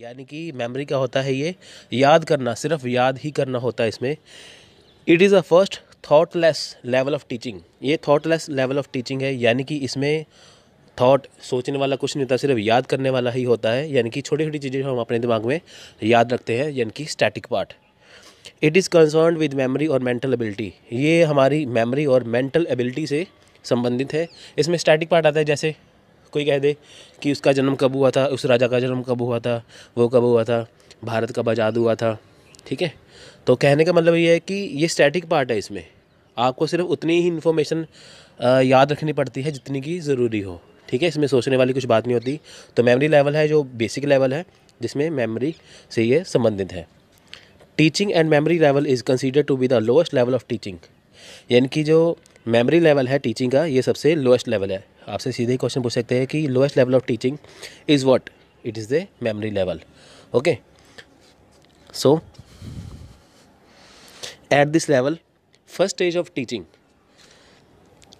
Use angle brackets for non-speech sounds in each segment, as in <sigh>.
यानी कि मेमोरी का होता है ये? याद करना, सिर्फ़ याद ही करना होता है इसमें। It is a first thoughtless level of teaching ये थॉटलेस लेवल ऑफ़ टीचिंग है, यानी कि इसमें थॉट सोचने वाला कुछ नहीं होता, सिर्फ़ याद करने वाला ही होता है। यानी कि छोटी छोटी चीज़ें हम अपने दिमाग में याद रखते हैं, यानी कि static part it is concern with memory और मेंटल एबिलिटी ये हमारी मेमोरी और मेंटल एबिलिटी से संबंधित है। इसमें स्टैटिक पार्ट आता है जैसे कोई कह दे कि उसका जन्म कब हुआ था, उस राजा का जन्म कब हुआ था, वो कब हुआ था, भारत कब आज़ाद हुआ था, ठीक है? तो कहने का मतलब ये है कि ये स्टैटिक पार्ट है इसमें। आपको सिर्फ़ उतनी ही इन्फॉर्मेशन याद रखनी पड़ती है जितनी की ज़रूरी हो, ठीक है? इसमें सोचने वाली कुछ बात नहीं होती। तो मेमोरी लेवल है जो बेसिक लेवल है, जिसमें मेमोरी से ये संबंधित है। Teaching and memory level is consider to be the lowest level of teaching यानी कि जो मेमोरी लेवल है टीचिंग का, ये सबसे लोएस्ट लेवल है। आपसे सीधे ही क्वेश्चन पूछ सकते हैं कि lowest level of teaching is what it is the memory level okay so at this level first stage of teaching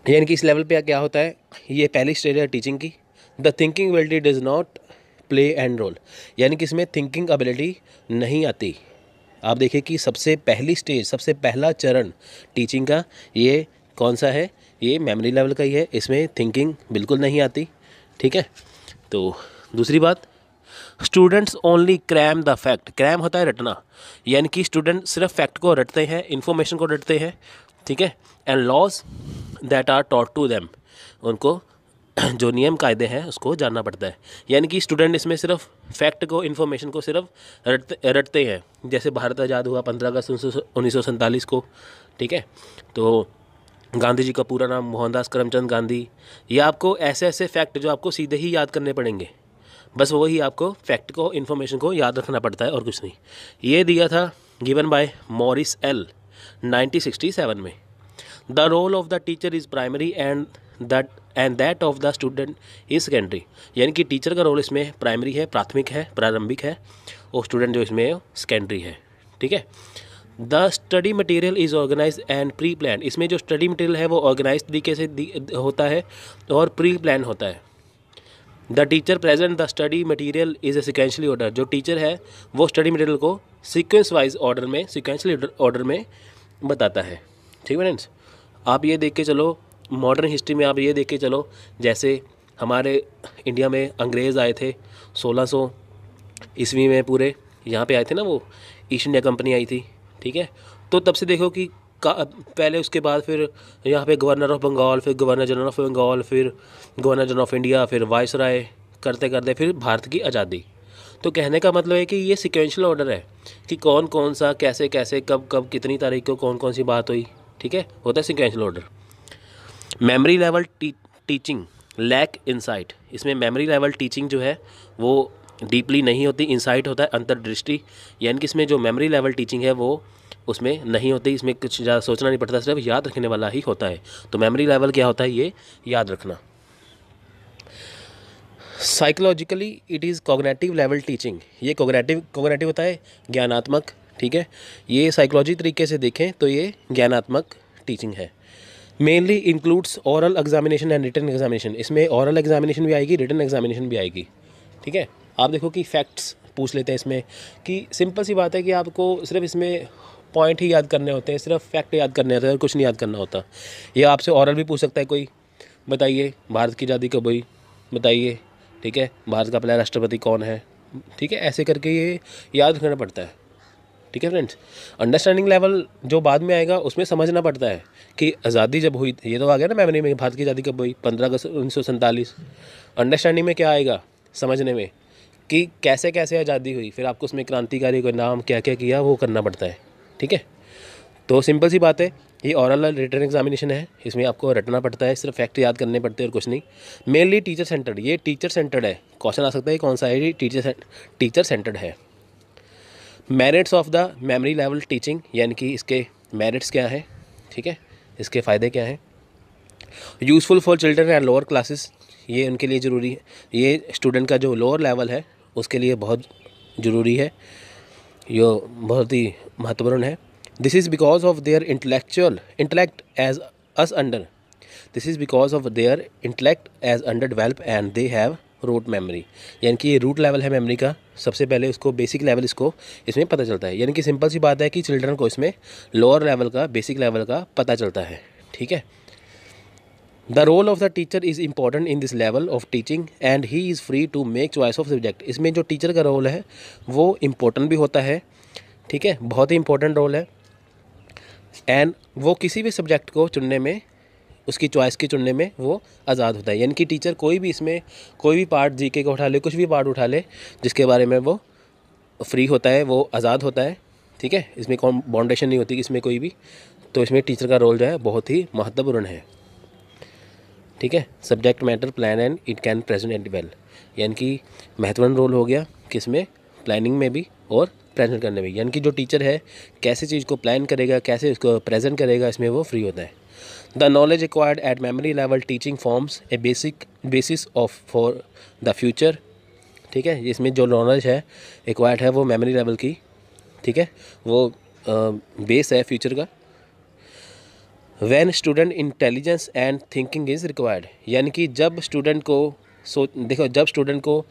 यानी कि इस लेवल पे क्या होता है? ये पहली स्टेज है टीचिंग की। The thinking ability does not play and role यानी कि इसमें थिंकिंग एबिलिटी नहीं आती। आप देखिए कि सबसे पहली स्टेज सबसे पहला चरण टीचिंग का, ये कौन सा है? ये मेमोरी लेवल का ही है। इसमें थिंकिंग बिल्कुल नहीं आती। ठीक है? तो दूसरी बात students only cram the fact cram होता है रटना। यानी कि स्टूडेंट सिर्फ़ फैक्ट को रटते हैं इन्फॉर्मेशन को रटते हैं। ठीक है? And laws that are taught to them उनको जो नियम कायदे हैं, उसको जानना पड़ता है। यानी कि स्टूडेंट इसमें सिर्फ़ फैक्ट को इन्फॉर्मेशन को सिर्फ़ रटते रटते हैं। जैसे भारत आज़ाद हुआ पंद्रह अगस्त उन्नीस सौ सैंतालीस को। ठीक है? तो गांधी जी का पूरा नाम मोहनदास करमचंद गांधी। ये आपको ऐसे ऐसे फैक्ट जो आपको सीधे ही याद करने पड़ेंगे। बस वही आपको फैक्ट को इन्फॉर्मेशन को याद रखना पड़ता है और कुछ नहीं। ये दिया था गिवन बाय मॉरिस एल 1967 में। The role of the teacher is primary and that and that of the student is secondary यानी कि टीचर का रोल इसमें प्राइमरी है, प्राथमिक है, प्रारंभिक है, और स्टूडेंट जो इसमें सेकेंडरी है। ठीक है? The study material is organize and pre plan इसमें जो स्टडी मटेरियल है, वो ऑर्गेनाइज तरीके से होता है और प्री प्लान होता है। The teacher present the study material is a sequentially order जो टीचर है, वो स्टडी मटेरियल को सिक्वेंस वाइज ऑर्डर में सिक्वेंशली ऑर्डर में बताता है। ठीक है फ्रेंड्स आप ये देख के चलो मॉडर्न हिस्ट्री में आप ये देख के चलो, जैसे हमारे इंडिया में अंग्रेज़ आए थे 1600 ईस्वी में पूरे, यहाँ पे आए थे ना वो ईस्ट इंडिया कंपनी आई थी। ठीक है? तो तब से देखो कि पहले उसके बाद फिर यहाँ पे गवर्नर ऑफ़ बंगाल फिर गवर्नर जनरल ऑफ़ बंगाल फिर गवर्नर जनरल ऑफ़ इंडिया फिर वाइस राय करते करते फिर भारत की आज़ादी। तो कहने का मतलब है कि ये सिक्वेंशल ऑर्डर है कि कौन कौन सा कैसे कैसे कब कब कितनी तारीख को कौन कौन सी बात हुई ठीक है? होता है सिक्वेंशल ऑर्डर मेमोरी लेवल टी, टीचिंग लैक इनसाइट इसमें मेमोरी लेवल टीचिंग जो है वो डीपली नहीं होती इंसाइट होता है, अंतर्दृष्टि, यानी कि इसमें जो मेमोरी लेवल टीचिंग है वो उसमें नहीं होती, इसमें कुछ ज़्यादा सोचना नहीं पड़ता, सिर्फ़ याद रखने वाला ही होता है। तो मेमोरी लेवल क्या होता है, ये याद रखना। Psychologically it is cognitive level teaching ये कोगनेटिव कोगनेटिव होता है, ज्ञानात्मक, ठीक है? ये साइकोलॉजी तरीके से देखें तो ये ज्ञानात्मक टीचिंग है। Mainly includes oral examination and written examination इसमें औरल एग्जामिनेशन भी आएगी रिटर्न एग्जामिनेशन भी आएगी, ठीक है? आप देखो कि फैक्ट्स पूछ लेते हैं इसमें कि सिंपल सी बात है कि आपको सिर्फ़ इसमें पॉइंट ही याद करने होते हैं, सिर्फ़ फैक्ट याद करने होते हैं, कुछ नहीं याद करना होता। या आपसे औरल भी पूछ सकता है कोई, बताइए, भारत की आज़ादी कब हुई? बताइए, ठीक है? भारत का पहला राष्ट्रपति कौन है? ठीक है? ऐसे करके ये याद रखना पड़ता है। ठीक है फ्रेंड्स अंडरस्टैंडिंग लेवल जो बाद में आएगा, उसमें समझना पड़ता है कि आज़ादी जब हुई, ये तो आ गया ना मेमोरी में, भारत की आज़ादी कब हुई? पंद्रह अगस्त उन्नीस सौ सैंतालीस। अंडरस्टैंडिंग में क्या आएगा? समझने में। कि कैसे कैसे आज़ादी हुई, फिर आपको उसमें क्रांतिकारी का नाम क्या क्या किया, वो करना पड़ता है, ठीक है? तो सिंपल सी बात है, ये औरल रिटर्न एग्जामिनेशन है, इसमें आपको रटना पड़ता है, सिर्फ़ फैक्ट याद करने पड़ते हैं और कुछ नहीं। मेनली टीचर सेंटर्ड ये टीचर सेंटर्ड है। क्वेश्चन आ सकता है कौन सा है टीचर टीचर सेंटर्ड है। Merits of the memory level teaching यानी कि इसके मेरिट्स क्या है, ठीक है? इसके फ़ायदे क्या हैं। Useful for children and lower classes ये उनके लिए ज़रूरी है। ये स्टूडेंट का जो लोअर लेवल है उसके लिए बहुत ज़रूरी है। ये बहुत ही महत्वपूर्ण है। This is because of their intellectual intellect age as under this is because of their intellect age under develop and they have rote memory यानी कि ये रूट लेवल है मेमोरी का। सबसे पहले उसको बेसिक लेवल इसको इसमें पता चलता है। यानी कि सिंपल सी बात है कि चिल्ड्रन को इसमें लोअर लेवल का बेसिक लेवल का पता चलता है। ठीक है? The role of the teacher is important in this level of teaching and he is free to make choice of subject इसमें जो टीचर का रोल है, वो इम्पोर्टेंट भी होता है, ठीक है? बहुत ही इम्पोर्टेंट रोल है। एंड वो किसी भी सब्जेक्ट को चुनने में, उसकी चॉइस के चुनने में वो आज़ाद होता है। यानी कि टीचर कोई भी इसमें, कोई भी पार्ट जी का उठा ले, कुछ भी पार्ट उठा ले, जिसके बारे में वो फ्री होता है, वो आज़ाद होता है, ठीक है? इसमें कौन बाउंडेशन नहीं होती इसमें कोई भी तो इसमें टीचर का रोल जो है, बहुत ही महत्वपूर्ण है। ठीक है? Subject matter plan and it can present and well यानी कि महत्वपूर्ण रोल हो गया किसमें प्लानिंग में भी और प्रेजेंट करने में यानी कि जो टीचर है, कैसे चीज़ को प्लान करेगा, कैसे उसको प्रेजेंट करेगा, इसमें वो फ्री होता है। The knowledge required at memory level teaching forms a basic basis of for the future ठीक है? इसमें जो नॉलेज है रिक्वायर्ड है वो मेमोरी लेवल की। ठीक है? वो बेस है फ्यूचर का। When student intelligence and thinking is required यानी कि जब स्टूडेंट को सो, देखो, जब स्टूडेंट को,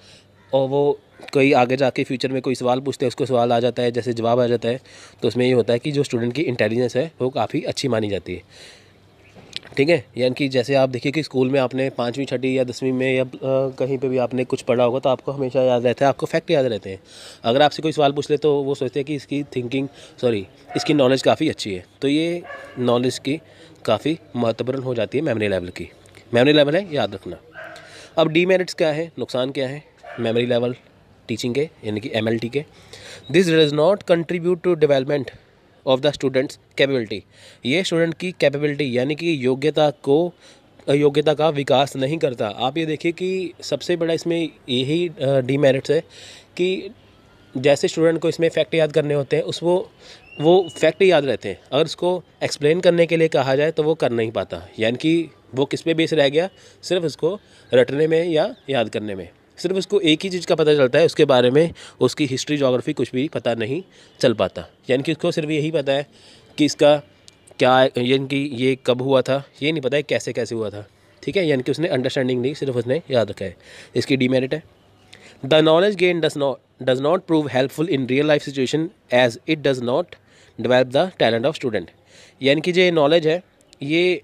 और वो कोई आगे जाके फ्यूचर में कोई सवाल पूछते हैं, उसको सवाल आ जाता है, जैसे जवाब आ जाता है तो उसमें ये होता है कि जो स्टूडेंट की इंटेलिजेंस है, वो काफ़ी अच्छी मानी जाती है। ठीक है? यानी कि जैसे आप देखिए कि स्कूल में आपने पाँचवीं, छठी या दसवीं में या कहीं पे भी आपने कुछ पढ़ा होगा तो आपको हमेशा याद रहता है, आपको फैक्ट याद रहते हैं। अगर आपसे कोई सवाल पूछ ले तो वो सोचते हैं कि इसकी थिंकिंग सॉरी इसकी नॉलेज काफ़ी अच्छी है। तो ये नॉलेज की काफ़ी महत्वपूर्ण हो जाती है मेमोरी लेवल की। मेमोरी लेवल है, याद रखना। अब डी मेरिट्स क्या है? नुकसान क्या है? मेमोरी लेवल टीचिंग के, यानी कि एमएलटी के। This does not contribute to development of the students capability ये स्टूडेंट की कैपेबिलिटी यानी कि योग्यता को, योग्यता का विकास नहीं करता। आप ये देखिए कि सबसे बड़ा इसमें यही डी मेरिट्स है कि जैसे स्टूडेंट को इसमें फैक्ट याद करने होते हैं, उस वो वो फैक्ट याद रहते हैं। अगर उसको एक्सप्लेन करने के लिए कहा जाए तो वो कर नहीं पाता। यानी कि वो किस पे बेस रह गया? सिर्फ़ उसको रटने में या याद करने में। सिर्फ़ उसको एक ही चीज़ का पता चलता है, उसके बारे में उसकी हिस्ट्री जोग्राफी कुछ भी पता नहीं चल पाता। यानी कि उसको सिर्फ़ यही पता है कि इसका क्या, यानी कि ये कब हुआ था, ये नहीं पता है कैसे कैसे हुआ था। ठीक है? यानी कि उसने अंडरस्टैंडिंग नहीं, सिर्फ़ उसने याद रखा है। इसकी डीमेरिट है। The knowledge gain does not does not prove helpful in real life situation as it does not develop the talent of student यानी कि जो नॉलेज है, ये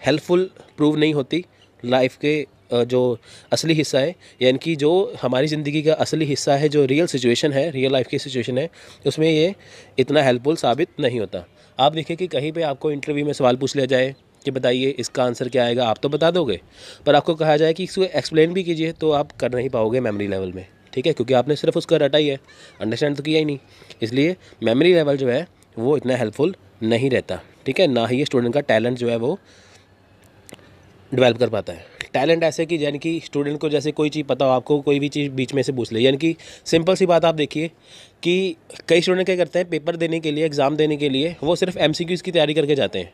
हेल्पफुल प्रूव नहीं होती लाइफ के जो असली हिस्सा है, यानी कि जो हमारी ज़िंदगी का असली हिस्सा है, जो रियल सिचुएशन है रियल लाइफ की सिचुएशन है, उसमें ये इतना हेल्पफुल साबित नहीं होता। आप देखिए कि कहीं पे आपको इंटरव्यू में सवाल पूछ लिया जाए कि बताइए इसका आंसर क्या आएगा, आप तो बता दोगे। पर आपको कहा जाए कि इसको एक्सप्लेन भी कीजिए तो आप कर नहीं पाओगे मेमोरी लेवल में, ठीक है? क्योंकि आपने सिर्फ़ उसका रटा ही है अंडरस्टैंड तो किया ही नहीं। इसलिए मेमोरी लेवल जो है, वो इतना हेल्पफुल नहीं रहता, ठीक है? ना ही ये स्टूडेंट का टैलेंट जो है, वो डेवलप कर पाता है। टैलेंट ऐसे कि यानी कि स्टूडेंट को जैसे कोई चीज़ पता हो, आपको कोई भी चीज़ बीच में से पूछ ले। यानी कि सिंपल सी बात आप देखिए कि कई स्टूडेंट क्या करते हैं, पेपर देने के लिए, एग्ज़ाम देने के लिए, वो सिर्फ़ एम की तैयारी करके जाते हैं।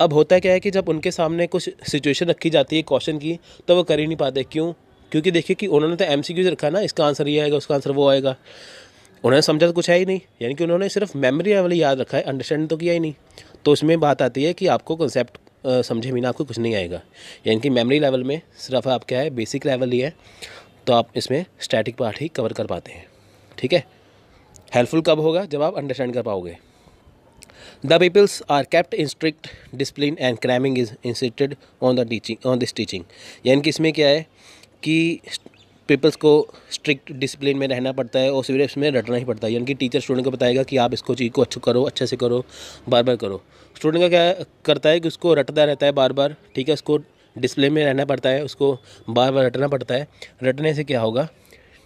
अब होता क्या है कि जब उनके सामने कुछ सिचुएशन रखी जाती है, क्वेश्चन की तो वो कर ही नहीं पाते। क्यों? क्योंकि देखिए कि उन्होंने तो एम रखा ना, इसका आंसर ये आएगा, उसका आंसर वो आएगा। उन्होंने समझा तो कुछ है ही नहीं। यानी कि उन्होंने सिर्फ़ मेमोरी लेवल याद रखा है अंडरस्टैंड तो किया ही नहीं। तो उसमें बात आती है कि आपको कंसेप्ट समझे बिना आपको कुछ नहीं आएगा। यानी कि मेमोरी लेवल में सिर्फ़ आप क्या है बेसिक लेवल ही है तो आप इसमें स्टैटिक पार्ट ही कवर कर पाते हैं। ठीक है? हेल्पफुल कब होगा? जब आप अंडरस्टैंड कर पाओगे। The peoples are kept in strict discipline and cramming is insisted on the teaching on this teaching यानी कि इसमें क्या है कि पीपल्स को स्ट्रिक्ट डिसिप्लिन में रहना पड़ता है और सिर्फ़ इसमें रटना ही पड़ता है। यानी कि टीचर स्टूडेंट को बताएगा कि आप इसको चीज़ को अच्छा करो, अच्छे से करो बार बार करो। स्टूडेंट का क्या करता है कि उसको रटता रहता है बार बार ठीक है? उसको डिस्प्ले में रहना पड़ता है, उसको बार बार रटना पड़ता है। रटने से क्या होगा?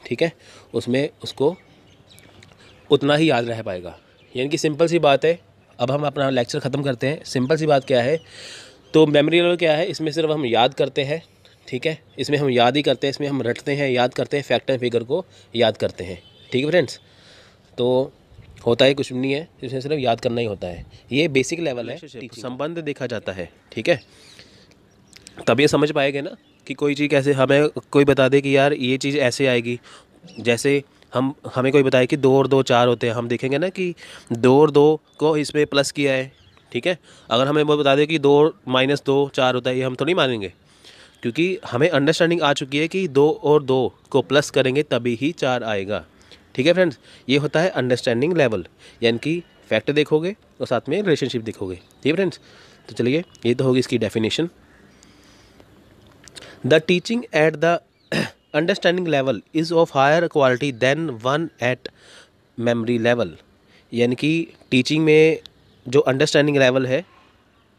ठीक है? उसमें उसको उतना ही याद रह पाएगा। यानी कि सिंपल सी बात है, अब हम अपना लेक्चर ख़त्म करते हैं। सिंपल सी बात क्या है? तो मेमोरी क्या है? इसमें सिर्फ़ हम याद करते हैं। ठीक है? इसमें हम याद ही करते हैं इसमें हम रटते हैं याद करते हैं फैक्ट एंड फिगर को याद करते हैं। ठीक है फ्रेंड्स तो होता है कुछ नहीं है इसमें सिर्फ़ याद करना ही होता है। ये बेसिक लेवल है संबंध देखा जाता है ठीक है? तब ये समझ पाएँगे ना कि कोई चीज़ कैसे हमें कोई बता दे कि यार ये चीज़ ऐसे आएगी। जैसे हम हमें कोई बताए कि दो और दो चार होते हैं हम देखेंगे ना कि दो और दो को इसमें प्लस किया है ठीक है? अगर हमें वो बता दे कि दो माइनस दो चार होता है ये हम तो नहीं मानेंगे। क्योंकि हमें अंडरस्टैंडिंग आ चुकी है कि दो और दो को प्लस करेंगे, तभी ही चार आएगा। ठीक है फ्रेंड्स ये होता है अंडरस्टैंडिंग लेवल यानी कि फैक्ट देखोगे और साथ में रिलेशनशिप देखोगे। ठीक है फ्रेंड्स तो चलिए, ये तो होगी इसकी definition the teaching at the understanding level is of higher quality than one at memory level यानी कि टीचिंग में जो अंडरस्टैंडिंग लेवल है,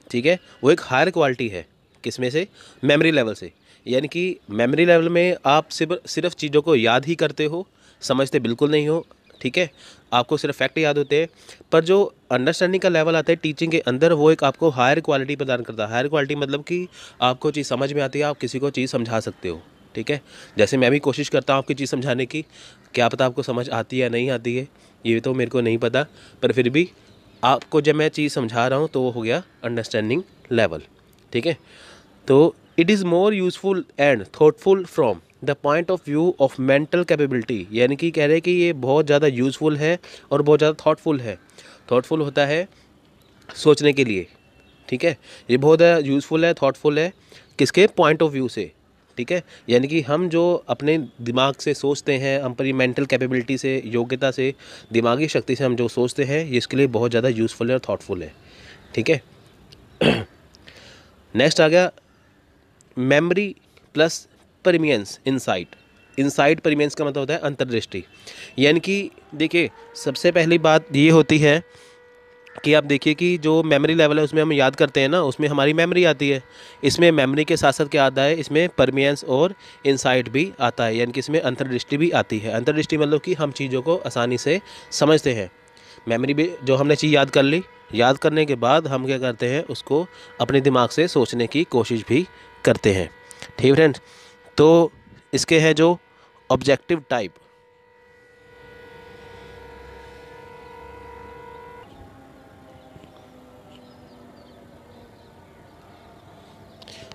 ठीक है, वो एक हायर क्वालिटी है। किसमें से? मेमोरी लेवल से। यानी कि मेमोरी लेवल में आप सिर्फ़ सिर्फ़ चीज़ों को याद ही करते हो, समझते बिल्कुल नहीं हो, ठीक है? आपको सिर्फ़ फैक्ट याद होते हैं। पर जो अंडरस्टैंडिंग का लेवल आता है टीचिंग के अंदर, वो एक आपको हायर क्वालिटी प्रदान करता है। हायर क्वालिटी मतलब कि आपको चीज़ समझ में आती है, आप किसी को चीज़ समझा सकते हो, ठीक है? जैसे मैं भी कोशिश करता हूँ आपकी चीज़ समझाने की, क्या पता आपको समझ आती है या नहीं आती है, ये तो मेरे को नहीं पता। पर फिर भी आपको जब मैं चीज़ समझा रहा हूँ तो वो हो गया अंडरस्टैंडिंग लेवल ठीक है? तो it is more useful and thoughtful from the point of view of mental capability यानी कि कह रहे हैं कि ये बहुत ज़्यादा यूज़फुल है और बहुत ज़्यादा थाटफुल है। थाटफुल होता है सोचने के लिए। ठीक है? ये बहुत ज़्यादा यूज़फुल है थाटफुल है। किसके? पॉइंट ऑफ़ व्यू से। ठीक है? यानी कि हम जो अपने दिमाग से सोचते हैं पर मेंटल कैपेबिलिटी से, योग्यता से, दिमागी शक्ति से हम जो सोचते हैं, ये इसके लिए बहुत ज़्यादा यूज़फुल है और थाटफुल है। ठीक है? <clears throat> नेक्स्ट आ गया मेमोरी प्लस परमियंस इनसाइट इनसाइट परमियंस का मतलब होता है अंतर्दृष्टि। यानी कि, देखिए, सबसे पहली बात ये होती है कि आप देखिए कि जो मेमोरी लेवल है, उसमें हम याद करते हैं ना, उसमें हमारी मेमोरी आती है। इसमें मेमोरी के साथ साथ क्या आता है? इसमें परमियंस और इनसाइट भी आता है, यानी कि इसमें अंतर्दृष्टि भी आती है। अंतर्दृष्टि मतलब कि हम चीज़ों को आसानी से समझते हैं। मेमोरी भी, जो हमने चीज़ याद कर ली, याद करने के बाद हम क्या करते हैं, उसको अपने दिमाग से सोचने की कोशिश भी करते हैं। ठीक फ्रेंड्स? तो इसके हैं जो ऑब्जेक्टिव टाइप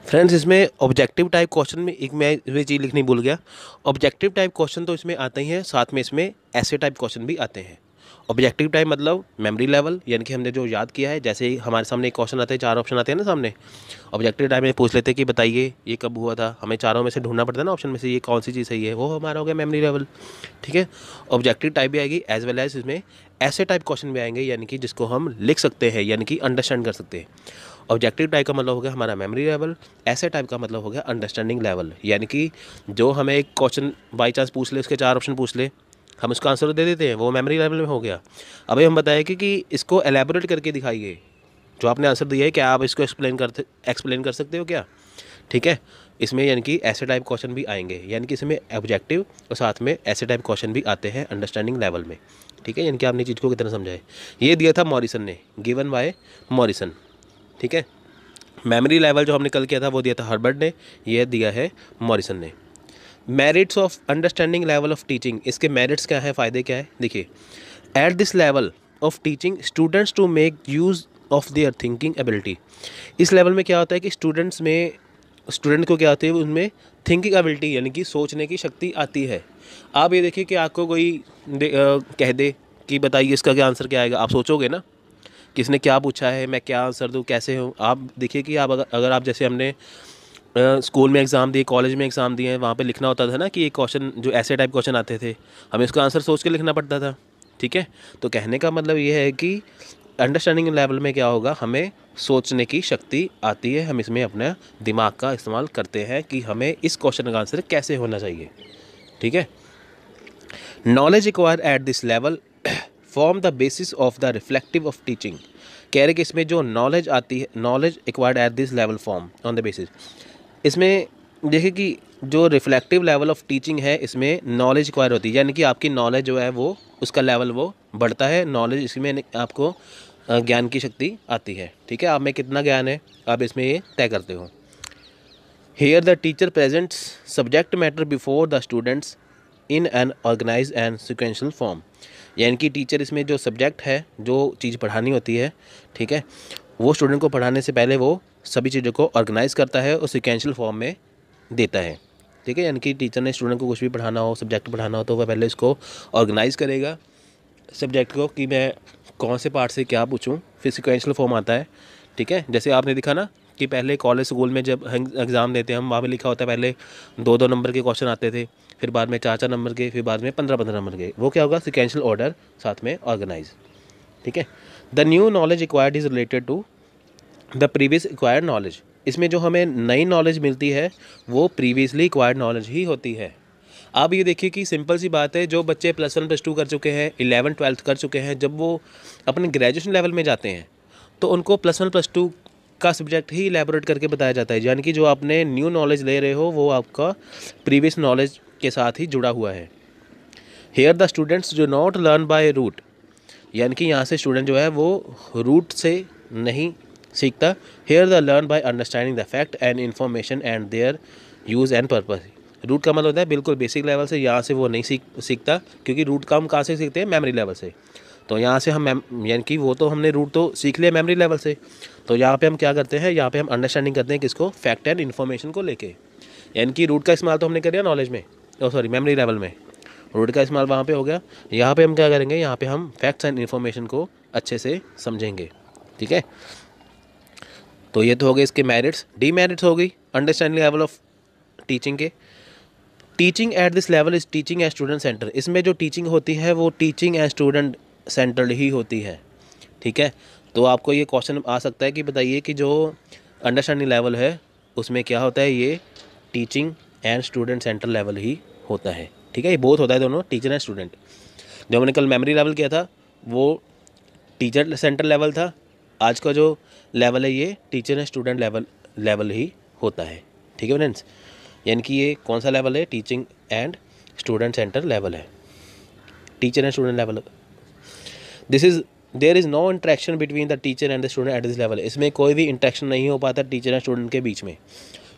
फ्रेंड्स, इसमें ऑब्जेक्टिव टाइप क्वेश्चन में एक मैं ये चीज़ लिखनी भूल गया। ऑब्जेक्टिव टाइप क्वेश्चन तो इसमें आते ही हैं, साथ में इसमें ऐसे टाइप क्वेश्चन भी आते हैं। ऑब्जेक्टिव टाइप मतलब मेमोरी लेवल यानी कि हमने जो याद किया है, जैसे ही हमारे सामने एक क्वेश्चन आते हैं, चार ऑप्शन आते हैं ना सामने ऑब्जेक्टिव टाइप में पूछ लेते हैं कि बताइए, ये कब हुआ था? हमें चारों में से ढूंढना पड़ता है ना ऑप्शन में से, ये कौन सी चीज़ सही है? वो हमारा हो गया मेमोरी लेवल ठीक है? ऑब्जेक्टिव टाइप भी आएगी एज वेल एज इसमें ऐसे टाइप क्वेश्चन भी आएँगे, यानी कि जिसको हम लिख सकते हैं, यानी कि अंडरस्टैंड कर सकते हैं। ऑब्जेक्टिव टाइप का मतलब हो गया हमारा मेमोरी लेवल ऐसे टाइप का मतलब हो गया अंडरस्टैंडिंग लेवल यानी कि जो हमें एक क्वेश्चन बाई चांस पूछ ले, उसके चार ऑप्शन पूछ ले हम उसका आंसर दे देते हैं वो मेमोरी लेवल में हो गया। अभी हम बताएँ कि, कि इसको एलेबोरेट करके दिखाइए। जो आपने आंसर दिया है क्या आप इसको एक्सप्लेन कर एक्सप्लेन कर सकते हो क्या? ठीक है? इसमें यानी कि ऐसे टाइप क्वेश्चन भी आएँगे। यानी कि इसमें ऑब्जेक्टिव और साथ में ऐसे टाइप क्वेश्चन भी आते हैं अंडरस्टैंडिंग लेवल में। ठीक है? यानी कि आपने चीज़ को कितना समझाए ये दिया था मॉरिसन ने गिवन बाय मॉरिसन। ठीक है? मेमोरी लेवल जो हमने कल किया था वो दिया था हर्बर्ट ने यह दिया है मॉरिसन ने। Merits of understanding level of teaching इसके मेरिट्स क्या है फ़ायदे क्या है देखिए at this level of teaching students to make use of their thinking ability इस लेवल में क्या होता है कि स्टूडेंट्स में स्टूडेंट को क्या होती है उनमें थिंकिंग एबिलिटी यानी कि सोचने की शक्ति आती है आप ये देखिए कि आपको कोई दे, आ, कह दे कि बताइए इसका क्या आंसर क्या आएगा आप सोचोगे ना किसने क्या पूछा है मैं क्या आंसर दूँ कैसे हूँ आप देखिए कि आप अगर अगर आप जैसे हमने स्कूल में एग्ज़ाम दिए कॉलेज में एग्ज़ाम दिए, वहाँ पे लिखना होता था ना कि ये क्वेश्चन जो ऐसे टाइप क्वेश्चन आते थे, हमें उसका आंसर सोच के लिखना पड़ता था, ठीक है? तो कहने का मतलब ये है कि अंडरस्टैंडिंग लेवल में क्या होगा, हमें सोचने की शक्ति आती है, हम इसमें अपने दिमाग का इस्तेमाल करते हैं कि हमें इस क्वेश्चन का आंसर कैसे होना चाहिए, ठीक है? Knowledge require at this level form the basis of the reflective of teaching कह रहे कि इसमें जो नॉलेज आती है knowledge acquired at this level form on the basis इसमें देखिए कि जो रिफ्लेक्टिव लेवल ऑफ़ टीचिंग है, इसमें नॉलेज एक्वायर होती है। यानी कि आपकी नॉलेज जो है वो, उसका लेवल वो बढ़ता है। नॉलेज इसमें आपको ज्ञान की शक्ति आती है। ठीक है? आप में कितना ज्ञान है? आप इसमें ये तय करते हो। Here the teacher presents subject matter before the students in an organize and sequential form यानी कि टीचर इसमें जो सब्जेक्ट है, जो चीज़ पढ़ानी होती है, ठीक है? वो स्टूडेंट को पढ़ाने से पहले वो सभी चीज़ों को ऑर्गेनाइज़ करता है और सिक्वेंशियल फॉर्म में देता है। ठीक है? यानी कि टीचर ने स्टूडेंट को कुछ भी पढ़ाना हो सब्जेक्ट पढ़ाना हो तो वह पहले इसको ऑर्गेनाइज़ करेगा। सब्जेक्ट को कि मैं कौन से पार्ट से क्या पूछूँ? फिर सिक्वेंशियल फॉर्म आता है। ठीक है? जैसे आपने दिखा ना कि पहले कॉलेज स्कूल में जब एग्ज़ाम देते हैं, हम वहाँ पर लिखा होता है, पहले दो दो नंबर के क्वेश्चन आते थे, फिर बाद में चार चार नंबर के, फिर बाद में पंद्रह पंद्रह नंबर के। वो क्या होगा? सिकेंशियल ऑर्डर साथ में ऑर्गेनाइज ठीक है? The new knowledge acquired is related to the previous acquired knowledge इसमें जो हमें नई नॉलेज मिलती है, वो प्रीवियसली एक्वायर्ड नॉलेज ही होती है। आप ये देखिए कि सिंपल सी बात है, जो बच्चे प्लस वन प्लस टू कर चुके हैं इलेवन ट्वेल्थ कर चुके हैं, जब वो अपने ग्रेजुएशन लेवल में जाते हैं तो उनको प्लस वन प्लस टू का सब्जेक्ट ही इलेबोरेट करके बताया जाता है। यानी कि जो आपने न्यू नॉलेज ले रहे हो, वो आपका प्रीवियस नॉलेज के साथ ही जुड़ा हुआ है। हेयर द स्टूडेंट्स जो नॉट लर्न बाय रूट यानी कि यहाँ से स्टूडेंट जो है, वो रूट से नहीं सीखता here the learn by understanding the fact and information and their use and purpose rote का मतलब होता है बिल्कुल बेसिक लेवल से यहाँ से वो नहीं सीख, सीखता, क्योंकि रूट का हम कहाँ से सीखते हैं? मेमोरी लेवल से। तो यहाँ से हम यानी कि वो तो हमने रूट तो सीख लिया मेमोरी लेवल से। तो यहाँ पे हम क्या करते हैं? यहाँ पे हम अंडरस्टैंडिंग करते हैं किसको? फैक्ट एंड इन्फॉर्मेशन को लेके। यानी कि रूट का इस्तेमाल तो हमने कर नॉलेज में। ओ सॉरी मेमोरी लेवल में। रूट का इस्तेमाल वहाँ पर हो गया। यहाँ पर हम क्या करेंगे? यहाँ पर हम फैक्ट्स एंड इन्फॉर्मेशन को अच्छे से समझेंगे। ठीक है? तो ये तो हो गए इसके मेरिट्स डी मेरिट्स हो गई अंडरस्टैंडिंग लेवल ऑफ़ टीचिंग के. Teaching at this level is teaching as student centre इसमें जो टीचिंग होती है, वो टीचिंग एज स्टूडेंट सेंटर्ड ही होती है. ठीक है? तो आपको ये क्वेश्चन आ सकता है कि बताइए कि जो अंडरस्टैंडिंग लेवल है, उसमें क्या होता है? ये teaching and student centre level ही होता है. ठीक है? ये बहुत होता है दोनों टीचर एंड स्टूडेंट जो हमने कल मेमोरी लेवल किया था, वो टीचर सेंटर लेवल था आज का जो लेवल है ये teacher and student level level ही होता है। ठीक है फ्रेंड्स यानी कि ये कौन सा लेवल है? Teaching and student centre level है। Teacher and student level this is there is no interaction between the teacher and the student at this level इसमें कोई भी इंट्रैक्शन नहीं हो पाता टीचर एंड स्टूडेंट के बीच में।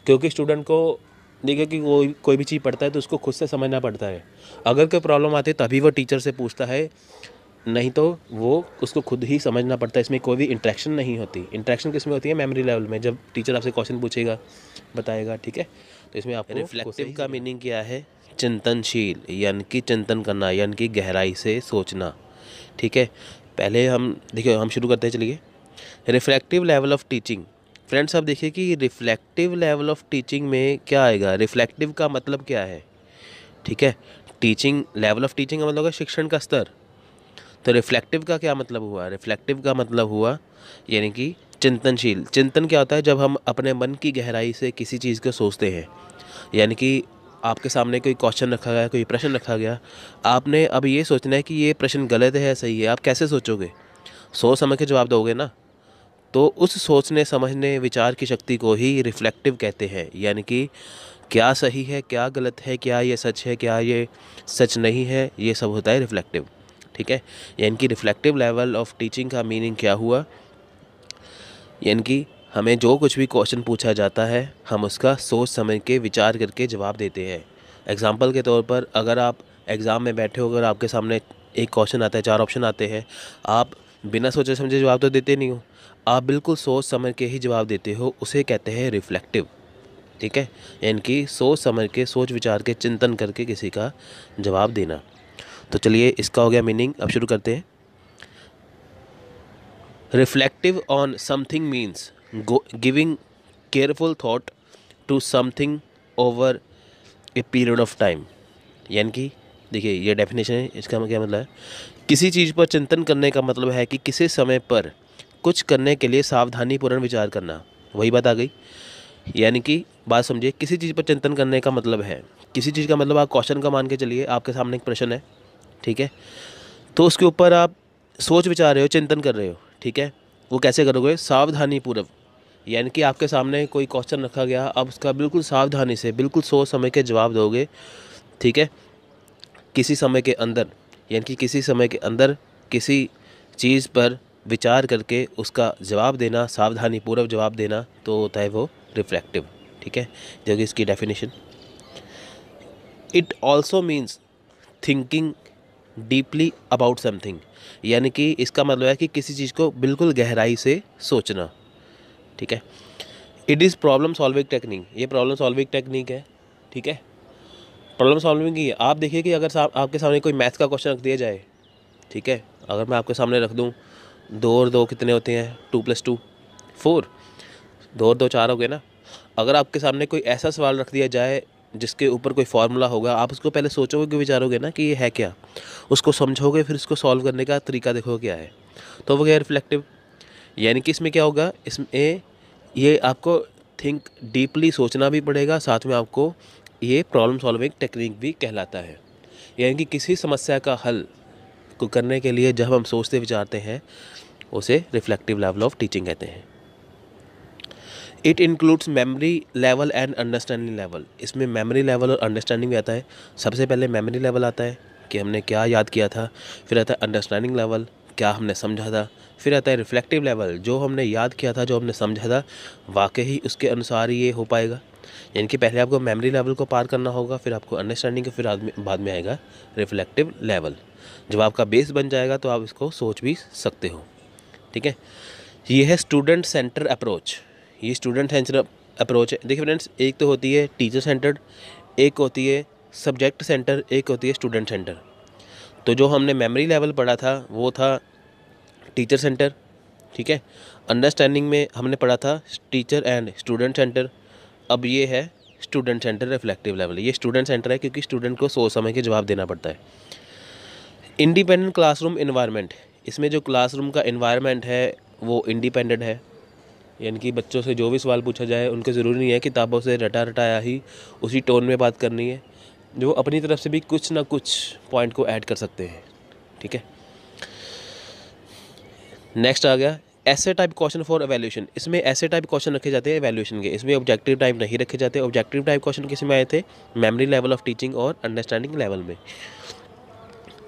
क्योंकि स्टूडेंट को, देखिए कि कोई कोई भी चीज़ पढ़ता है तो उसको खुद से समझना पड़ता है। अगर कोई प्रॉब्लम आती है, तभी वो टीचर से पूछता है नहीं तो वो उसको खुद ही समझना पड़ता है इसमें कोई भी इंट्रैक्शन नहीं होती। इंट्रैक्शन किसमें होती है? मेमोरी लेवल में। जब टीचर आपसे क्वेश्चन पूछेगा बताएगा ठीक है? तो इसमें आप रिफ्लेक्टिव का मीनिंग क्या है? चिंतनशील यानी कि चिंतन करना यानी कि गहराई से सोचना ठीक है? पहले हम देखिए हम शुरू करते हैं चलिए। Reflective level of teaching friends आप देखिए कि रिफ्लेक्टिव लेवल ऑफ़ टीचिंग में क्या आएगा? रिफ्लेक्टिव का मतलब क्या है? ठीक है? टीचिंग लेवल ऑफ़ टीचिंग का मतलब होगा शिक्षण का स्तर। तो रिफ्लेक्टिव का क्या मतलब हुआ? रिफ्लेक्टिव का मतलब हुआ, यानी कि चिंतनशील। चिंतन क्या होता है? जब हम अपने मन की गहराई से किसी चीज़ को सोचते हैं, यानी कि आपके सामने कोई क्वेश्चन रखा गया, कोई प्रश्न रखा गया, आपने अब ये सोचना है कि ये प्रश्न गलत है सही है, आप कैसे सोचोगे? सोच समझ के जवाब दोगे ना? तो उस सोचने, समझने, विचार की शक्ति को ही रिफ्लेक्टिव कहते हैं। यानी कि क्या सही है, क्या गलत है, क्या ये सच है, क्या ये सच नहीं है, ये सब होता है रिफ्लेक्टिव ठीक है? यानी कि रिफ्लेक्टिव लेवल ऑफ़ टीचिंग का मीनिंग क्या हुआ? यानी कि हमें जो कुछ भी क्वेश्चन पूछा जाता है, हम उसका सोच समझ के, विचार करके जवाब देते हैं। एग्ज़ाम्पल के तौर पर, अगर आप एग्ज़ाम में बैठे हो, अगर आपके सामने एक क्वेश्चन आता है, चार ऑप्शन आते हैं, आप बिना सोचे समझे जवाब तो देते नहीं हो। आप बिल्कुल सोच समझ के ही जवाब देते हो, उसे कहते हैं रिफ्लेक्टिव ठीक है? यानी कि सोच समझ के, सोच विचार के, चिंतन करके किसी का जवाब देना। तो चलिए, इसका हो गया मीनिंग अब शुरू करते हैं। Reflective on something means giving careful thought to something over a period of time यानी कि, देखिए, ये डेफिनेशन है, इसका क्या मतलब है? किसी चीज़ पर चिंतन करने का मतलब है कि किसी समय पर कुछ करने के लिए सावधानीपूर्ण विचार करना। वही बात आ गई। यानी कि, बात समझिए, किसी चीज़ पर चिंतन करने का मतलब है। किसी चीज़ का मतलब आप क्वेश्चन का मान के चलिए, आपके सामने एक प्रश्न है। ठीक है? तो उसके ऊपर आप सोच विचार रहे हो, चिंतन कर रहे हो, ठीक है? वो कैसे करोगे? सावधानी पूर्व यानी कि आपके सामने कोई क्वेश्चन रखा गया अब उसका बिल्कुल सावधानी से, बिल्कुल सोच समय के जवाब दोगे, ठीक है? किसी समय के अंदर, यानी कि किसी समय के अंदर किसी चीज़ पर विचार करके उसका जवाब देना, सावधानी पूर्व जवाब देना तो होता है वो रिफ्लेक्टिव ठीक है? जो कि इसकी definition it also means thinking deeply about something. यानी कि इसका मतलब है कि किसी चीज़ को बिल्कुल गहराई से सोचना। ठीक है? It is problem solving technique ये प्रॉब्लम सॉल्विंग टेक्निक है। ठीक है? प्रॉब्लम सॉल्विंग की आप देखिए कि अगर आपके सामने कोई मैथ्स का क्वेश्चन रख दिया जाए, ठीक है? अगर मैं आपके सामने रख दूँ, दो और दो कितने होते हैं? टू प्लस टू फोर दो और दो चार हो गए ना? अगर आपके सामने कोई ऐसा सवाल रख दिया जाए जिसके ऊपर कोई फार्मूला होगा, आप उसको पहले सोचोगे कि विचारोगे ना कि ये है क्या? उसको समझोगे, फिर उसको सॉल्व करने का तरीका देखो क्या है। तो वो क्या रिफ्लेक्टिव यानी कि इसमें क्या होगा? इसमें ये आपको थिंक डीपली सोचना भी पड़ेगा, साथ में आपको ये प्रॉब्लम सॉल्विंग टेक्निक भी कहलाता है। यानी कि किसी समस्या का हल को करने के लिए जब हम सोचते, विचारते हैं, उसे रिफ्लेक्टिव लेवल ऑफ़ टीचिंग कहते हैं। It includes memory level and understanding level इसमें मेमोरी लेवल और अंडरस्टैंडिंग भी आता है। सबसे पहले मेमोरी लेवल आता है कि हमने क्या याद किया था। फिर आता है अंडरस्टैंडिंग लेवल क्या हमने समझा था। फिर आता है रिफ्लेक्टिव लेवल जो हमने याद किया था, जो हमने समझा था, वाकई ही उसके अनुसार ये हो पाएगा। यानी कि पहले आपको मेमोरी लेवल को पार करना होगा, फिर आपको अंडरस्टैंडिंग फिर बाद में आएगा रिफ्लेक्टिव लेवल जब आपका बेस बन जाएगा तो आप इसको सोच भी सकते हो। ठीक है? ये है स्टूडेंट सेंटर अप्रोच ये स्टूडेंट सेंटर अप्रोच है। देखिए फ्रेंड्स एक तो होती है टीचर सेंटर्ड एक होती है सब्जेक्ट सेंटर एक होती है स्टूडेंट सेंटर तो जो हमने मेमोरी लेवल पढ़ा था, वो था टीचर सेंटर ठीक है? अंडरस्टैंडिंग में हमने पढ़ा था टीचर एंड स्टूडेंट सेंटर अब ये है स्टूडेंट सेंटर रिफ्लेक्टिव लेवल ये स्टूडेंट सेंटर है क्योंकि स्टूडेंट को सोच समझ के जवाब देना पड़ता है। इंडिपेंडेंट क्लासरूम इन्वायरमेंट इसमें जो क्लासरूम का इन्वायरमेंट है, वो इंडिपेंडेंट है। यानी कि बच्चों से जो भी सवाल पूछा जाए, उनको ज़रूरी नहीं है किताबों से रटा रटाया ही उसी टोन में बात करनी है। जो अपनी तरफ़ से भी कुछ ना कुछ पॉइंट को ऐड कर सकते हैं, ठीक है? नेक्स्ट आ गया, ऐसे टाइप क्वेश्चन फॉर एवेल्यूशन इसमें ऐसे टाइप क्वेश्चन रखे जाते हैं एवेल्यूशन के। इसमें ऑब्जेक्टिव टाइप नहीं रखे जाते। ऑब्जेक्टिव टाइप क्वेश्चन किसमें आए थे? मेमोरी लेवल ऑफ़ टीचिंग और अंडरस्टैंडिंग लेवल में।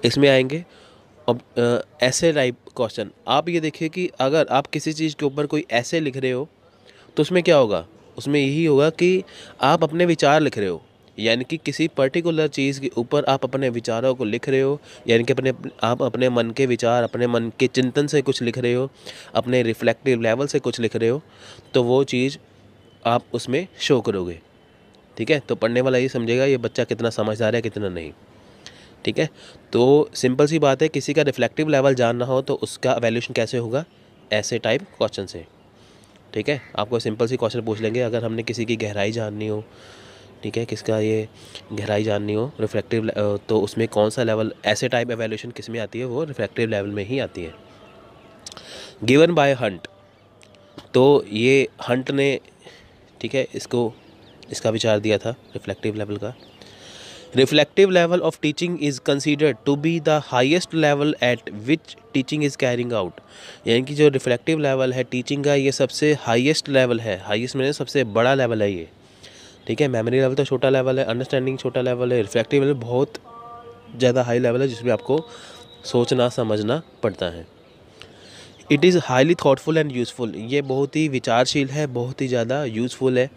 इसमें आएँगे ऐसे टाइप क्वेश्चन आप ये देखिए कि अगर आप किसी चीज़ के ऊपर कोई ऐसे लिख रहे हो तो उसमें क्या होगा? उसमें यही होगा कि आप अपने विचार लिख रहे हो। यानी कि किसी पर्टिकुलर चीज़ के ऊपर आप अपने विचारों को लिख रहे हो, यानी कि अपने, आप अपने मन के विचार, अपने मन के चिंतन से कुछ लिख रहे हो, अपने रिफ्लेक्टिव लेवल से कुछ लिख रहे हो तो वो चीज़ आप उसमें शो करोगे। ठीक है? तो पढ़ने वाला ये समझेगा, ये बच्चा कितना समझदार है, कितना नहीं। ठीक है? तो सिंपल सी बात है, किसी का रिफ्लेक्टिव लेवल जानना हो तो उसका वैल्यूशन कैसे होगा? ऐसे टाइप क्वेश्चन से। ठीक है? आपको सिंपल सी क्वेश्चन पूछ लेंगे। अगर हमने किसी की गहराई जाननी हो, ठीक है? किसका ये गहराई जाननी हो रिफ्लेक्टिव तो उसमें कौन सा लेवल ऐसे टाइप एवेल्यूशन किसमें आती है? वो रिफ्लेक्टिव लेवल में ही आती है। गिवन बाय हंट तो ये हंट ने, ठीक है? इसको, इसका विचार दिया था रिफ्लेक्टिव लेवल का। Reflective level of teaching is considered to be the highest level at which teaching is carrying out. यानी कि जो रिफ्लेक्टिव लेवल है टीचिंग का ये सबसे हाईएस्ट लेवल है। हाईएस्ट में सबसे बड़ा लेवल है ये। ठीक है? मेमोरी लेवल तो छोटा लेवल है अंडरस्टैंडिंग छोटा लेवल है रिफ्लेक्टिव लेवल बहुत ज़्यादा हाई लेवल है, जिसमें आपको सोचना, समझना पड़ता है। It is highly thoughtful and useful ये बहुत ही विचारशील है, बहुत ही ज़्यादा यूज़फुल है।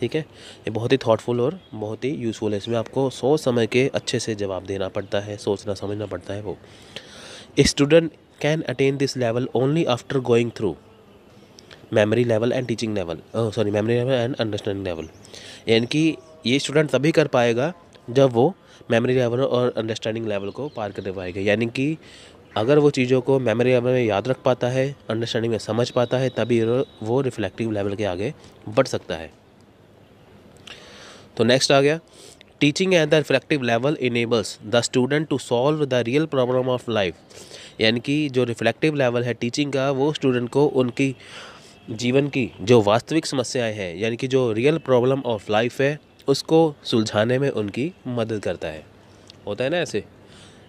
ठीक है? ये बहुत ही थाटफुल और बहुत ही यूज़फुल है। इसमें आपको सोच समझ के अच्छे से जवाब देना पड़ता है, सोचना, समझना पड़ता है वो। Student can attain this level only after going through memory level and teaching level sorry memory level and understanding level यानी कि ये स्टूडेंट तभी कर पाएगा जब वो मेमोरी लेवल और अंडरस्टैंडिंग लेवल को पार कर पाएगा। यानी कि अगर वो चीज़ों को मेमोरी लेवल में याद रख पाता है अंडरस्टैंडिंग में समझ पाता है, तभी वो रिफ्लेक्टिव लेवल के आगे बढ़ सकता है। तो नेक्स्ट आ गया। Teaching at the reflective level enables the student to solve the real problem of life यानी कि जो रिफ्लेक्टिव लेवल है टीचिंग का, वो स्टूडेंट को उनकी जीवन की जो वास्तविक समस्याएँ हैं, यानी कि जो रियल प्रॉब्लम ऑफ़ लाइफ है, उसको सुलझाने में उनकी मदद करता है। होता है ना ऐसे?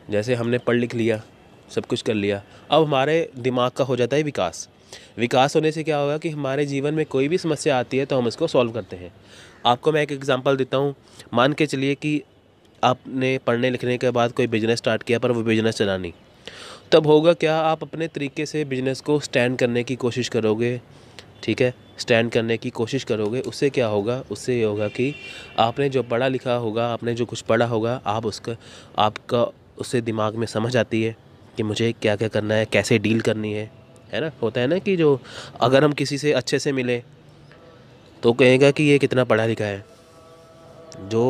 जैसे हमने पढ़ लिख लिया, सब कुछ कर लिया, अब हमारे दिमाग का हो जाता है विकास। विकास होने से क्या होगा कि हमारे जीवन में कोई भी समस्या आती है तो हम उसको सॉल्व करते हैं। आपको मैं एक एग्ज़ाम्पल देता हूँ। मान के चलिए कि आपने पढ़ने लिखने के बाद कोई बिज़नेस स्टार्ट किया, पर वो बिज़नेस चला नहीं। तब होगा क्या? आप अपने तरीके से बिज़नेस को स्टैंड करने की कोशिश करोगे, ठीक है? स्टैंड करने की कोशिश करोगे, उससे क्या होगा? उससे ये होगा कि आपने जो पढ़ा लिखा होगा, आपने जो कुछ पढ़ा होगा, आप उसका, आपका, उससे दिमाग में समझ आती है कि मुझे क्या क्या करना है, कैसे डील करनी है। है ना? होता है ना कि जो अगर हम किसी से अच्छे से मिले तो कहेगा कि ये कितना पढ़ा लिखा है। जो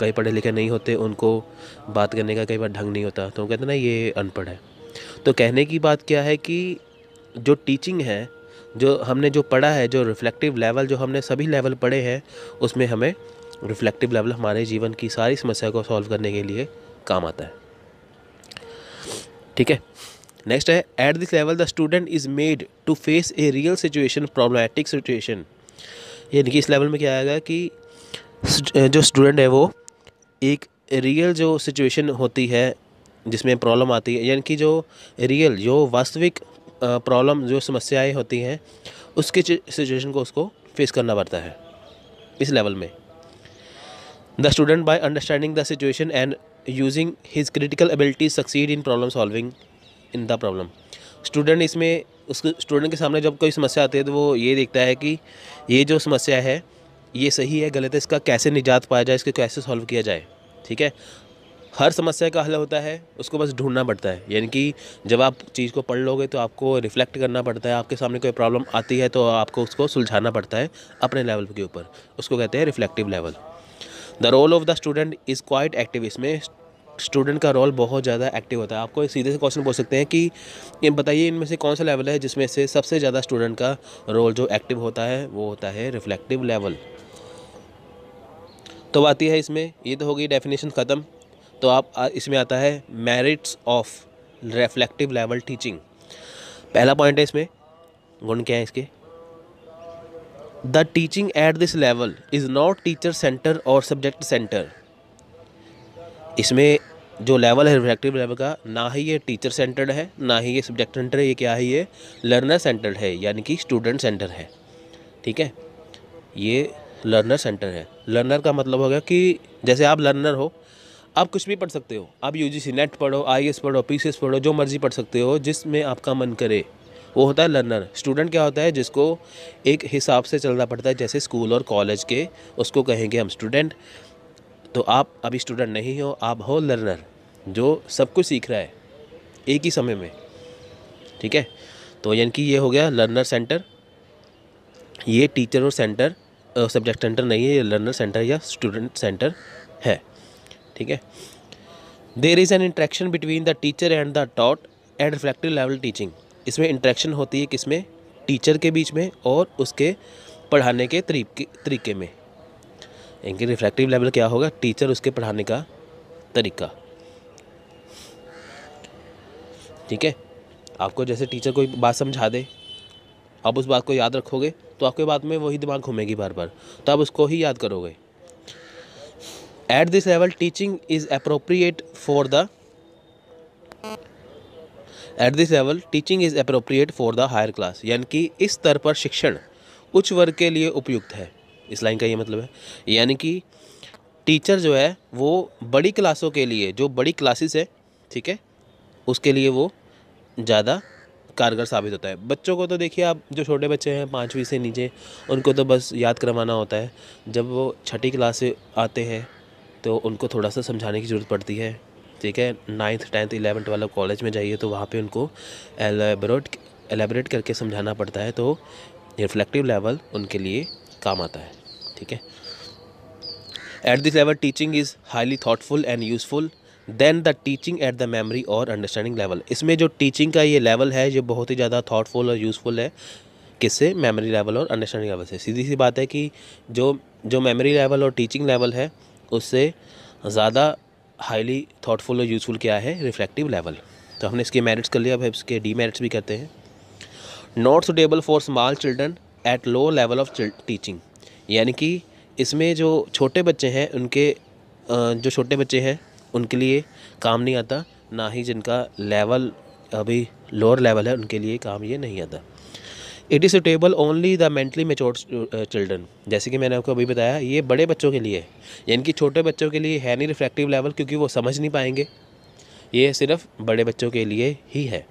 कई पढ़े लिखे नहीं होते, उनको बात करने का कई बार ढंग नहीं होता तो कहते ना, ये अनपढ़ है। तो कहने की बात क्या है कि जो टीचिंग है, जो हमने जो पढ़ा है, जो रिफ्लेक्टिव लेवल जो हमने सभी लेवल पढ़े हैं, उसमें हमें रिफ्लेक्टिव लेवल हमारे जीवन की सारी समस्या को सॉल्व करने के लिए काम आता है। ठीक है? नेक्स्ट है at this level the student is made to face a real situation problematic situation यानी कि इस लेवल में क्या आएगा कि जो स्टूडेंट है वो एक रियल जो सिचुएशन होती है, जिसमें प्रॉब्लम आती है, यानी कि जो रियल जो वास्तविक प्रॉब्लम जो समस्याएँ होती हैं, उसके सिचुएशन को उसको फेस करना पड़ता है, इस लेवल में। The student by understanding the situation and using his critical ability succeed in problem solving in the problem student इसमें, उस स्टूडेंट के सामने जब कोई समस्या आती है तो वो ये देखता है कि ये जो समस्या है, ये सही है, गलत है, इसका कैसे निजात पाया जाए, इसको कैसे सॉल्व किया जाए, ठीक है? हर समस्या का हल होता है, उसको बस ढूंढना पड़ता है, यानी कि जब आप चीज़ को पढ़ लोगे तो आपको रिफ्लेक्ट करना पड़ता है, आपके सामने कोई प्रॉब्लम आती है तो आपको उसको सुलझाना पड़ता है अपने लेवल के ऊपर, उसको कहते हैं reflective level the role of the student is quite active इसमें स्टूडेंट का रोल बहुत ज़्यादा एक्टिव होता है। आपको सीधे से क्वेश्चन पूछ सकते हैं कि, ये बताइए, इनमें से कौन सा लेवल है जिसमें से सबसे ज़्यादा स्टूडेंट का रोल जो एक्टिव होता है, वो होता है रिफ्लेक्टिव लेवल तो आती है इसमें, ये तो होगी डेफिनेशन ख़त्म। तो आप इसमें आता है merits of reflective level teaching पहला पॉइंट है इसमें, गुण क्या है इसके? The teaching at this level is not teacher centre और सब्जेक्ट सेंटर इसमें जो लेवल है रिफ्लेक्टिव लेवल का, ना ही ये टीचर सेंटर्ड है, ना ही ये सब्जेक्ट सेंटर है, ये क्या है ये? लर्नर सेंटर्ड है, यानी कि स्टूडेंट सेंटर है। ठीक है? ये लर्नर सेंटर है। लर्नर का मतलब हो गया कि जैसे आप लर्नर हो, आप कुछ भी पढ़ सकते हो। आप यू जी नेट पढ़ो आई पढ़ो पीसीएस पढ़ो, जो मर्ज़ी पढ़ सकते हो, जिसमें आपका मन करे। वो होता है लर्नर स्टूडेंट क्या होता है? जिसको एक हिसाब से चलना पड़ता है, जैसे स्कूल और कॉलेज के, उसको कहेंगे हम स्टूडेंट तो आप अभी स्टूडेंट नहीं हो, आप हो लर्नर जो सब कुछ सीख रहा है, एक ही समय में, ठीक है? तो यानी कि ये हो गया लर्नर सेंटर ये टीचर और सेंटर सब्जेक्ट सेंटर नहीं है, ये लर्नर सेंटर या स्टूडेंट सेंटर है, ठीक है? There is an interaction between the teacher and the taught and reflective level teaching इसमें इंट्रैक्शन होती है किसमें? टीचर के बीच में और उसके पढ़ाने के तरीके तरीके में। इनके रिफ्लेक्टिव लेवल क्या होगा? टीचर उसके पढ़ाने का तरीका। ठीक है? आपको जैसे टीचर कोई बात समझा दे, आप उस बात को याद रखोगे तो आपके बाद में वही दिमाग घूमेगी बार बार तो आप उसको ही याद करोगे। At this level teaching is appropriate for the at this level teaching is appropriate for the higher class यानी कि इस स्तर पर शिक्षण उच्च वर्ग के लिए उपयुक्त है। इस लाइन का ये मतलब है। यानी कि टीचर जो है, वो बड़ी क्लासों के लिए, जो बड़ी क्लासेस है, ठीक है, उसके लिए वो ज़्यादा कारगर साबित होता है। बच्चों को तो देखिए आप, जो छोटे बच्चे हैं, पाँचवीं से नीचे, उनको तो बस याद करवाना होता है। जब वो छठी क्लास से आते हैं तो उनको थोड़ा सा समझाने की ज़रूरत पड़ती है, ठीक है। नाइन्थ टेंथ इलेवेंथ वाला कॉलेज में जाइए तो वहाँ पे उनको एलेबरेट एलेबरेट करके समझाना पड़ता है तो रिफ्लेक्टिव लेवल उनके लिए काम आता है। ठीक है? At this level teaching is highly thoughtful and useful then the teaching at the memory और अंडरस्टैंडिंग लेवल इसमें जो टीचिंग का ये लेवल है, ये बहुत ही ज़्यादा थाटफुल और यूज़फुल है। किससे? मेमोरी लेवल और अंडरस्टैंडिंग लेवल से। सीधी सी बात है कि जो जो मेमोरी लेवल और टीचिंग लेवल है, उससे ज़्यादा हाईली थाटफुल और यूज़फुल क्या है? रिफ्लेक्टिव लेवल तो हमने इसके मेरिट्स कर लिया, अब इसके डी मेरिट्स भी करते हैं। Not suitable for small children at low level of teaching यानी कि इसमें जो छोटे बच्चे हैं, उनके जो छोटे बच्चे हैं, उनके लिए काम नहीं आता, ना ही जिनका लेवल अभी लोअर लेवल है, उनके लिए काम ये नहीं आता। It is suitable only the mentally mature children जैसे कि मैंने आपको अभी बताया, ये बड़े बच्चों के लिए है यानी कि छोटे बच्चों के लिए है नहीं रिफ्लेक्टिव लेवल क्योंकि वो समझ नहीं पाएँगे। ये सिर्फ़ बड़े बच्चों के लिए ही है।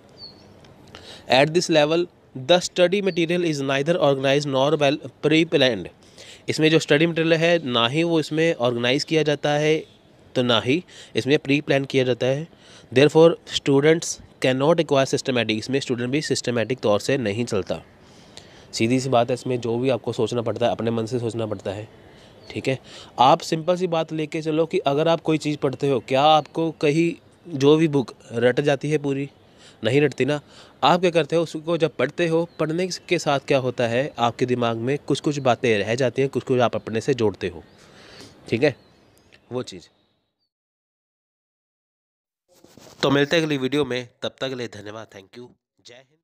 At this level the study material is neither organise nor well pre planned इसमें जो स्टडी मटेरियल है, ना ही वो इसमें ऑर्गेनाइज किया जाता है तो ना ही इसमें प्री प्लान किया जाता है। Therefore students can not acquire systematic इसमें स्टूडेंट भी सिस्टमेटिक तौर से नहीं चलता। सीधी सी बात है, इसमें जो भी आपको सोचना पड़ता है, अपने मन से सोचना पड़ता है। ठीक है? आप सिंपल सी बात लेके चलो कि अगर आप कोई चीज़ पढ़ते हो, क्या आपको कहीं जो भी बुक रट जाती है पूरी? नहीं रटती ना। आप क्या करते हो? उसको जब पढ़ते हो, पढ़ने के साथ क्या होता है? आपके दिमाग में कुछ कुछ बातें रह जाती हैं कुछ कुछ आप अपने से जोड़ते हो। ठीक है? वो चीज़। तो मिलते हैं अगली वीडियो में। तब तक के लिए धन्यवाद। Thank you. जय हिंद।